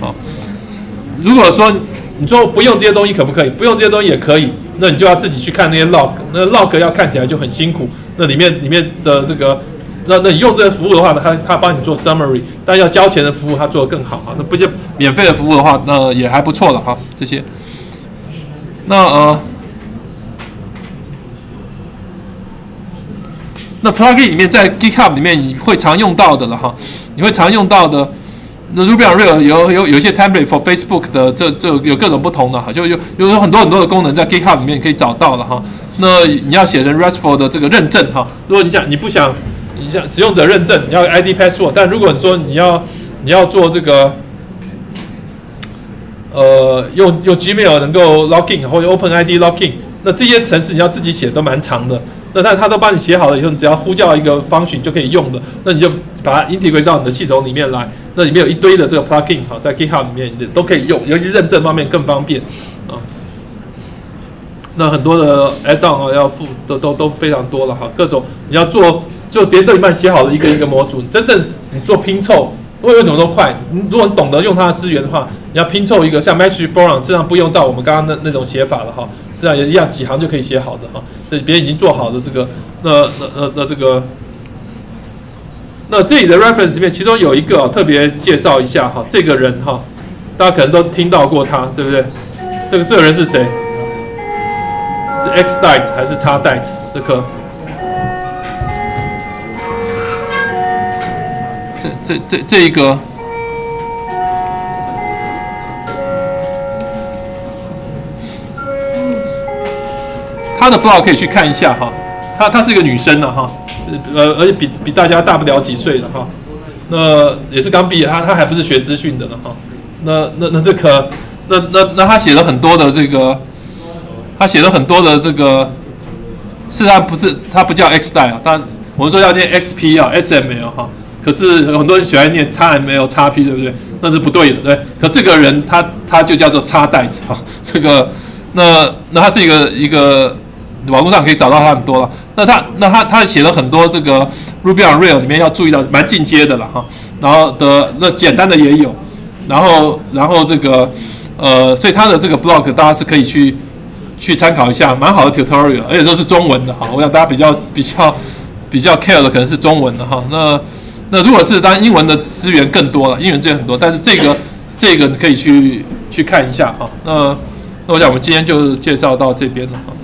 哈。如果说你说不用这些东西可不可以？不用这些东西也可以，那你就要自己去看那些 log，那 log 要看起来就很辛苦。那里面里面的这个，那那你用这个服务的话呢，他他帮你做 summary，但要交钱的服务他做的更好啊。那不就免费的服务的话，那也还不错了哈。这些，那呃，那 plugin 里面在 GitHub 里面你会常用到的了哈，你会常用到的。那 Ruby on r a i l 有有有一些 template for Facebook 的，这这有各种不同的哈，就有有有很多很多的功能在 GitHub 里面可以找到了哈。那你要写成 RESTful 的这个认证哈，如果你想你不想你想使用者认证，你要 ID password，但如果你说你要你要做这个，呃，用用 Gmail 能够 login 或者 OpenID login，那这些程式你要自己写都蛮长的。那他他都帮你写好了以后，你只要呼叫一个 function 就可以用的，那你就把它 integrate 到你的系统里面来。那里面有一堆的这个 plugin 哈，在 GitHub 里面都可以用，尤其认证方面更方便啊。那很多的 add-on 啊要付都都都非常多了哈，各种你要做就别人都已经写好了一个一个模组，真正你做拼凑，为为什么都快？你如果懂得用它的资源的话，你要拼凑一个像 Match Forum，实际上不用照我们刚刚那那种写法了哈，实际上也是一样几行就可以写好的哈。这别人已经做好的这个，那那那那这个。那这里的 reference 里面，其中有一个特别介绍一下哈，这个人哈，大家可能都听到过他，对不对？这个这个人是谁？是 X date 还是 X date 这颗？这这这这一个，他的 blog 可以去看一下哈，她她是一个女生的哈。呃，而且比比大家大不了几岁的哈，那也是刚毕业，他他还不是学资讯的呢哈，那那那这个，那那那他写了很多的这个，他写了很多的这个，是他不是他不叫 X 代啊，但我们说要念 XP 啊，SML 哈，可是很多人喜欢念叉 m l、叉 p，对不对？那是不对的，对。可这个人他他就叫做插袋子哈，这个那那他是一个一个。网络上可以找到他很多了。那他那他他写了很多这个 Ruby on Rails 里面要注意到蛮进阶的了哈。然后的那简单的也有，然后然后这个呃，所以他的这个 blog 大家是可以去去参考一下，蛮好的 tutorial，而且都是中文的哈。我想大家比较比较比较 care 的可能是中文的哈。那那如果是当然英文的资源更多了，英文资源很多，但是这个这个你可以去去看一下哈。那那我想我们今天就介绍到这边了哈。